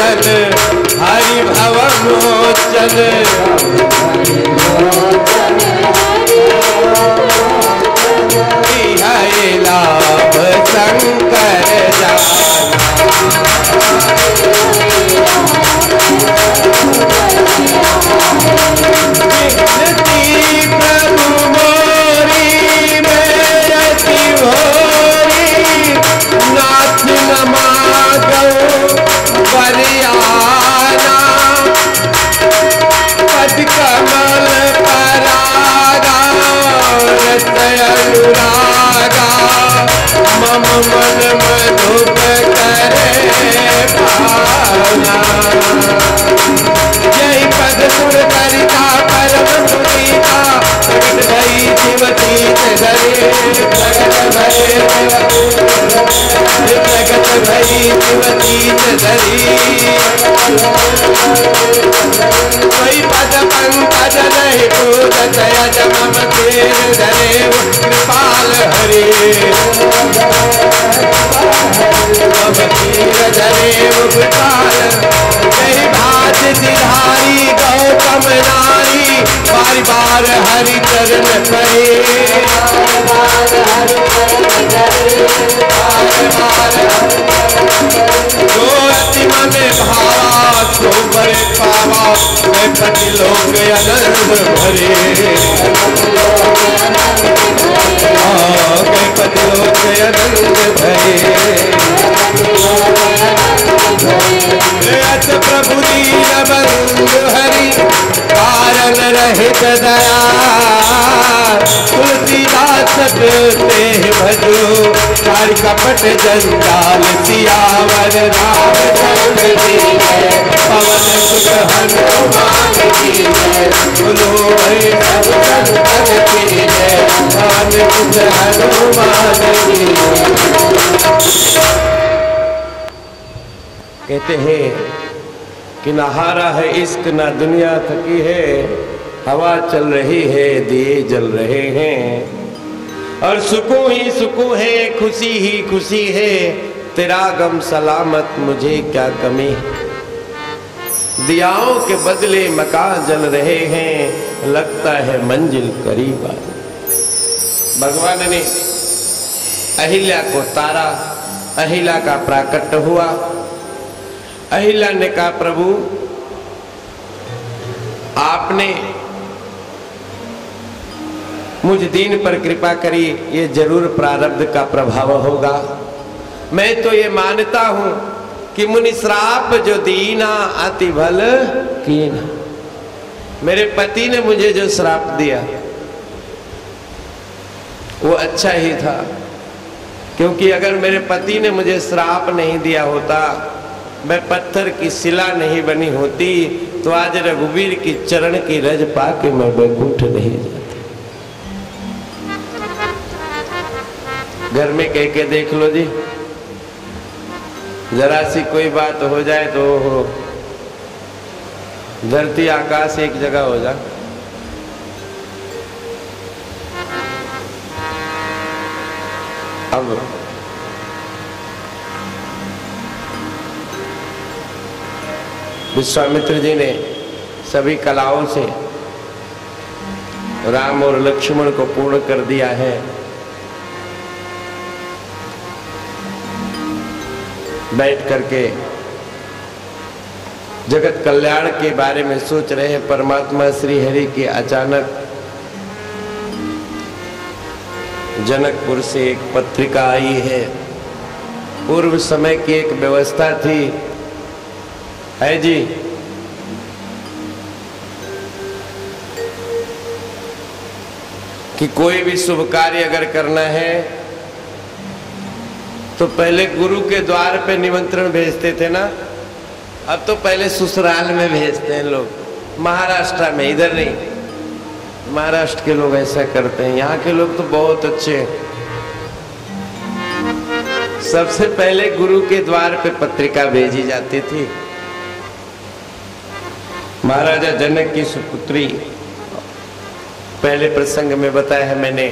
लोचन हरि भव मोचन लाभ शंकर जाना धरे कृपाल जय भाज सिधारी गौतम नारी बार बार हरि चरण परे मन भावा सो बड़े पावा मैं भरे मैं पति लोक अनंत भरे। प्रभु दीन बंधु हरि कारण रहित दया। तुलसीदास ते भजो, हरि कपट जंजाल सियावर राम पवन सुख हनुमान की जय पवन सुख हनुमान की कहते हैं कि नहारा है इश्क, ना दुनिया थकी है। हवा चल रही है, दिए जल रहे हैं। और सुकून ही सुकून है, खुशी ही खुशी है। तेरा गम सलामत, मुझे क्या कमी? दियाओं के बदले मकान जल रहे हैं, लगता है मंजिल करीब आ भगवान ने अहिल्या को तारा, अहिल्या का प्राकट्य हुआ। अहिल्या ने कहा, प्रभु, आपने मुझ दीन पर कृपा करी, ये ज़रूर प्रारब्ध का प्रभाव होगा। मैं तो ये मानता हूँ कि मुनि श्राप जो दीना अति भल कीना। मेरे पति ने मुझे जो श्राप दिया, वो अच्छा ही था। क्योंकि अगर मेरे पति ने मुझे श्राप नहीं दिया होता मैं पत्थर की शिला नहीं बनी होती तो आज रघुवीर की चरण की रज पाके मैं बैकुंठ नहीं जाती। घर में कह के देख लो जी, जरा सी कोई बात हो जाए तो धरती आकाश एक जगह हो जा। अब विश्वामित्र जी ने सभी कलाओं से राम और लक्ष्मण को पूर्ण कर दिया है। बैठ करके जगत कल्याण के बारे में सोच रहे हैं। परमात्मा श्री हरि की अचानक जनकपुर से एक पत्रिका आई है। पूर्व समय की एक व्यवस्था थी। है जी। कि कोई भी शुभ कार्य अगर करना है तो पहले गुरु के द्वार पे निमंत्रण भेजते थे ना? अब तो पहले ससुराल में भेजते हैं लोग। महाराष्ट्र में, इधर नहीं। महाराष्ट्र के लोग ऐसा करते हैं। यहाँ के लोग तो बहुत अच्छे हैं। सबसे पहले गुरु के द्वार पे पत्रिका भेजी जाती थी। महाराजा जनक की सुपुत्री, पहले प्रसंग में बताया है मैंने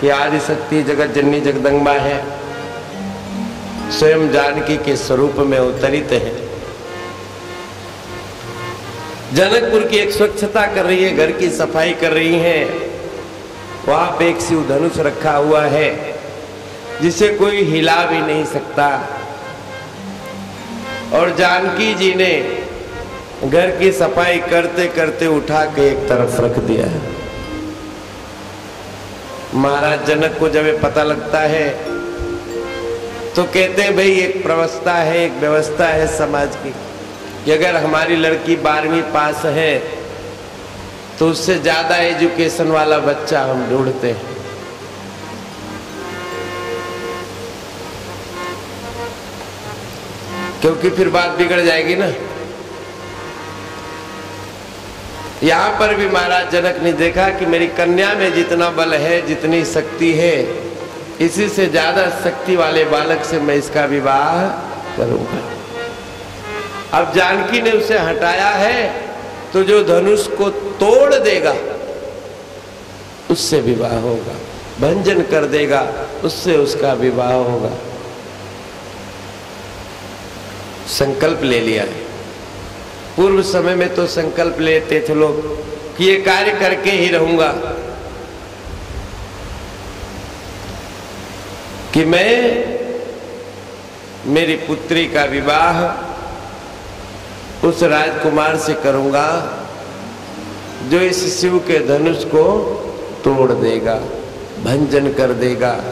कि आदि शक्ति जगत जननी जगदम्बा है, स्वयं जानकी के स्वरूप में अवतरित है। जनकपुर की एक स्वच्छता कर रही है, घर की सफ़ाई कर रही है, वहाँ पे एक शिव धनुष रखा हुआ है, जिसे कोई हिला भी नहीं सकता। और जानकी जी ने घर की सफ़ाई करते करते उठा के एक तरफ़ रख दिया है। महाराज जनक को जब ये पता लगता है तो कहते हैं, भाई, एक प्रवस्था है, एक व्यवस्था है समाज की, कि अगर हमारी लड़की बारहवीं पास है तो उससे ज़्यादा एजुकेशन वाला बच्चा हम ढूंढते हैं। क्योंकि फिर बात बिगड़ जाएगी ना। यहाँ पर भी महाराज जनक ने देखा कि मेरी कन्या में जितना बल है, जितनी शक्ति है, इसी से ज़्यादा शक्ति वाले बालक से मैं इसका विवाह करूँगा। अब जानकी ने उसे हटाया है तो जो धनुष को तोड़ देगा, उससे विवाह होगा, भंजन कर देगा, उससे उसका विवाह होगा। संकल्प ले लिया है। पूर्व समय में तो संकल्प लेते थे लोग कि ये कार्य करके ही रहूँगा। कि मैं, मेरी पुत्री का विवाह उस राजकुमार से करूँगा, जो इस शिव के धनुष को तोड़ देगा, भंजन कर देगा।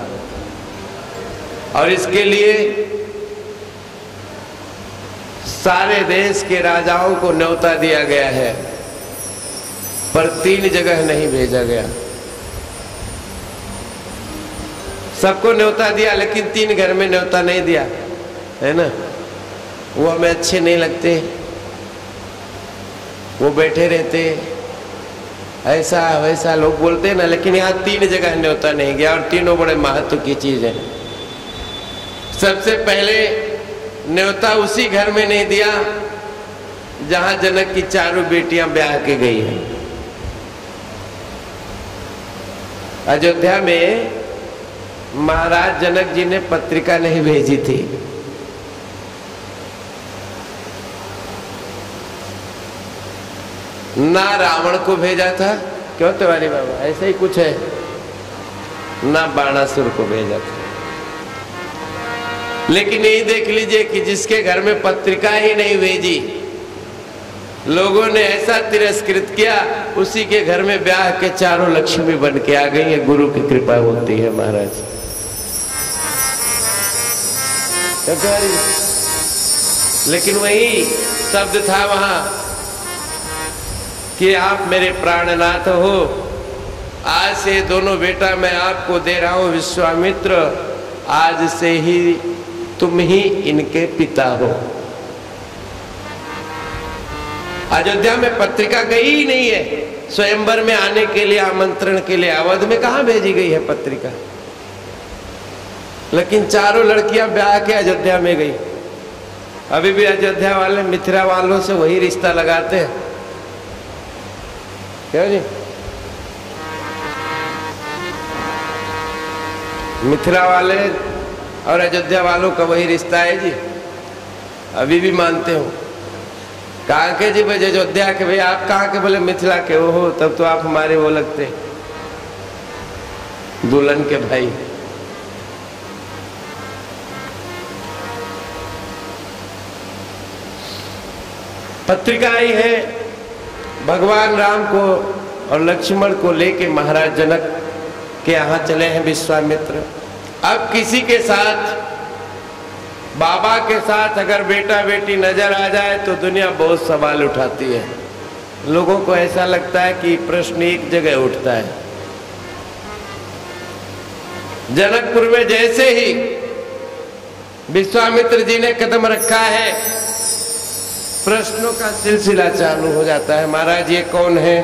और इसके लिए सारे देश के राजाओं को न्योता दिया गया है, पर तीन जगह नहीं भेजा गया। सबको न्योता दिया, लेकिन तीन घर में न्योता नहीं दिया, है ना? वो हमें अच्छे नहीं लगते, वो बैठे रहते, ऐसा, वैसा लोग बोलते हैं ना, लेकिन यहाँ तीन जगह न्योता नहीं गया, और तीनों बड़े महत्व की चीज़ है। सबसे पहले न्योता उसी घर में नहीं दिया जहाँ जनक की चारों बेटियाँ ब्याह के गई हैं। अयोध्या में महाराज जनक जी ने पत्रिका नहीं भेजी थी। ना रावण को भेजा था। क्यों तिवारी बाबा? ऐसे ही कुछ है। ना बाणासुर को भेजा था। लेकिन यही देख लीजिए कि जिसके घर में पत्रिका ही नहीं भेजी लोगों ने ऐसा तिरस्कृत किया, उसी के घर में ब्याह के चारों लक्ष्मी बन के आ गई है। गुरु की कृपा होती है महाराज। लेकिन वही शब्द था वहाँ कि आप मेरे प्राणनाथ हो। आज से दोनों बेटा मैं आपको दे रहा हूँ, विश्वामित्र। आज से ही तुम ही इनके पिता हो। अयोध्या में पत्रिका गई ही नहीं है। स्वयंवर में आने के लिए, आमंत्रण के लिए, अवध में कहा भेजी गई है पत्रिका? लेकिन चारों लड़कियाँ ब्याह के अयोध्या में गई। अभी भी अयोध्या वाले मिथिला वालों से वही रिश्ता लगाते हैं। क्या जी? मिथिला वाले और अयोध्या वालों का वही रिश्ता है जी। अभी भी मानते हो। कहा के जी भाई अयोध्या के भाई? आप कहाँ के बोले? मिथिला के? हो तब तो आप हमारे वो लगते। दुल्हन के भाई। पत्रिका आई है भगवान राम को और लक्ष्मण को लेके महाराज जनक के यहाँ चले हैं विश्वामित्र। अब किसी के साथ, बाबा के साथ अगर बेटा बेटी नज़र आ जाए तो दुनिया बहुत सवाल उठाती है। लोगों को ऐसा लगता है कि प्रश्न एक जगह उठता है। जनकपुर में जैसे ही विश्वामित्र जी ने कदम रखा है, प्रश्नों का सिलसिला चालू हो जाता है। महाराज, ये कौन है?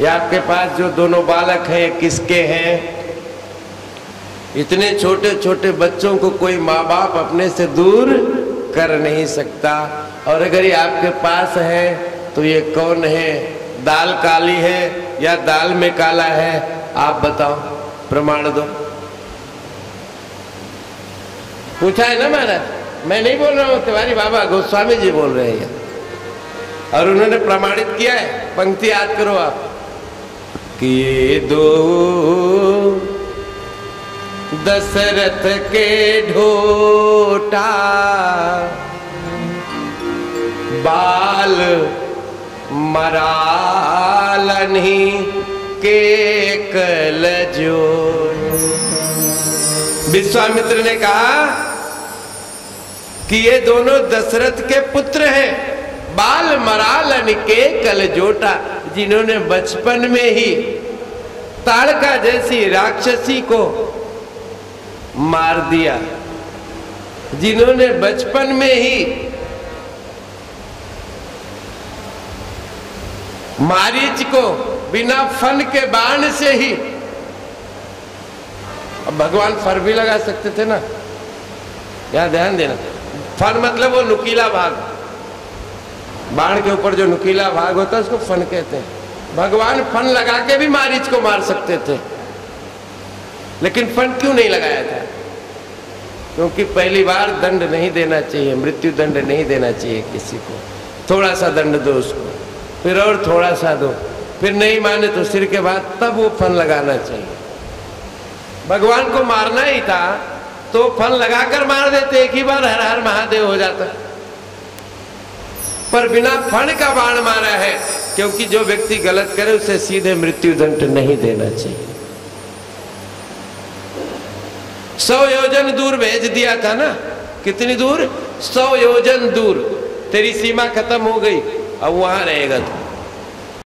ये आपके पास जो दोनों बालक हैं, किसके हैं? इतने छोटे छोटे बच्चों को कोई माँ बाप अपने से दूर कर नहीं सकता। और अगर ये आपके पास है तो ये कौन है? दाल काली है या दाल में काला है? आप बताओ, प्रमाण दो। पूछा है ना महाराज? मैं नहीं बोल रहा हूँ, तिवारी बाबा गोस्वामी जी बोल रहे हैं। और उन्होंने प्रमाणित किया है, पंक्ति याद करो आप। कि ये दो दशरथ के ढोटा। बाल मरालनी के कल जो विश्वामित्र ने कहा कि ये दोनों दशरथ के पुत्र हैं। बाल मरालन के कलजोटा जिन्होंने बचपन में ही ताड़का जैसी राक्षसी को मार दिया। जिन्होंने बचपन में ही मारीच को बिना फन के बाण से ही, अब भगवान फर भी लगा सकते थे ना? यहाँ ध्यान देना। फन मतलब वो नुकीला भाग। बाण के ऊपर जो नुकीला भाग होता है, उसको फन कहते हैं। भगवान फन लगा के भी मारीच को मार सकते थे। लेकिन फन क्यों नहीं लगाया था? क्योंकि पहली बार दंड नहीं देना चाहिए, मृत्यु दंड नहीं देना चाहिए किसी को। थोड़ा सा दंड दो उसको, फिर और थोड़ा सा दो। फिर नहीं माने तो सिर के बाद तब वो फन लगाना चाहिए। भगवान को मारना ही था तो फन लगाकर मार देते, एक ही बार हर हर महादेव हो जाता। पर बिना फण का बाण मारा है, क्योंकि जो व्यक्ति गलत करे, उसे सीधे मृत्यु दंड नहीं देना चाहिए। सौ योजन दूर भेज दिया था ना। कितनी दूर? सौ योजन दूर। तेरी सीमा खत्म हो गई, अब वहाँ रहेगा तू।